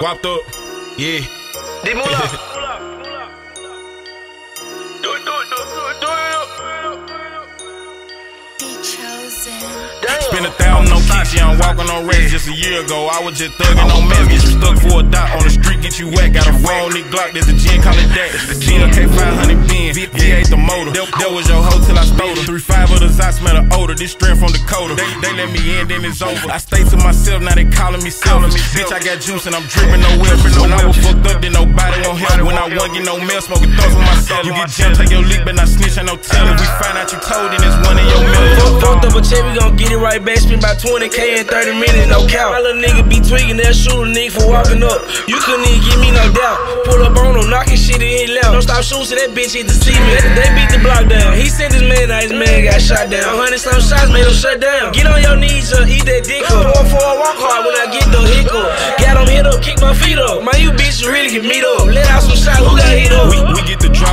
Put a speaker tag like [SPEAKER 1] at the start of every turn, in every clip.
[SPEAKER 1] Guapped up. Yeah.
[SPEAKER 2] Dee Mula. Do it, do it, do it, do it, do it. Damn.
[SPEAKER 1] Spend a thousand on I'm walking on rest just a year ago. I was just thugging on mess, get you stuck for a dot on the street, get you wet. Got a phone, Nick Glock, there's a gin, call it that. The GLK 500 bin, V8 the motor. That, that was your hoe till I stole her. Three five of the I smell the odor. This strength from Dakota. They, they let me in, then it's over. I stay to myself, now they calling me selfish. Bitch, I got juice and I'm dripping no whip. When I was fucked up, then nobody gon' help. When I won't get no mail, smoking thugs with myself. You get jammed, take your leak, but not snitch, ain't no telling. We find out you told, then it's one of your million.
[SPEAKER 3] Fucked up a right back. Spend about 20k in 30 minutes, no count. My little nigga be tweaking, they'll shoot a nigga for walking up. You couldn't even give me no doubt. Pull up on him, knocking shit in his left. Don't stop shooting, that bitch hit the cement. They beat the block down. He sent his man, now his man got shot down. 100 some shots made him shut down. Get on your knees, uh, eat that dick up. Pour for a walk hard when I get the hiccup. Got him hit up, kick my feet up. Man, you bitches really can meet up. Let out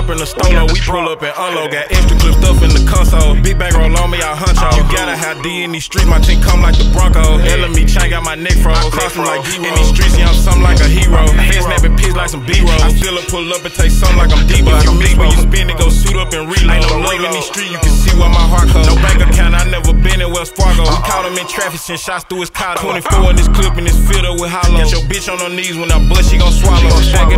[SPEAKER 1] drop in the stolo, we pull up and unload. Got extra clip stuff in the console. Big bang roll on me, I hunch on. You gotta have D in these streets, my team come like the Broncos. Enemy chain got my neck froze. Cross him like D In these streets, yeah, I'm something like a hero. Fans snapping pigs like some B-roll. I still a pull up and take something like I'm Debo. You mix when you spin it, go suit up and reload. Ain't no love in these streets, you can see why my heart cold. No bank account, I never been in Wells Fargo. Uh-uh. We caught him in traffic, sent shots through his car. 24 in this clip and it's filled up with hollow. Got your bitch on her knees when I bust, she gon' swallow. Stack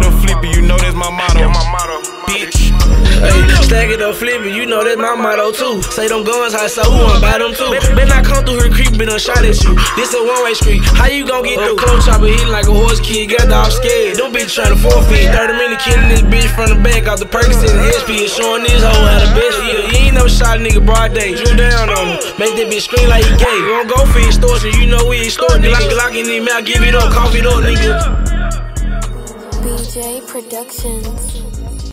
[SPEAKER 3] up, flip it, you know that's my motto too. Say them guns high, so who wanna buy them too? Bet not come through here creeping and shot at you. This a one way street, how you gon' get through? Close chopper hitting like a horse kid, got the off scared. Them bitch tryna forfeit. 30 minutes killing this bitch from the back off the Percocet and SP and showing this hoe how the best feel. You ain't never shot a nigga broad day, drew down on him. Make that bitch scream like he gay. We don't go for extortion, you know we extort nigga. Glock in him mouth, give it up, cough it up, nigga.
[SPEAKER 4] BJ Productions.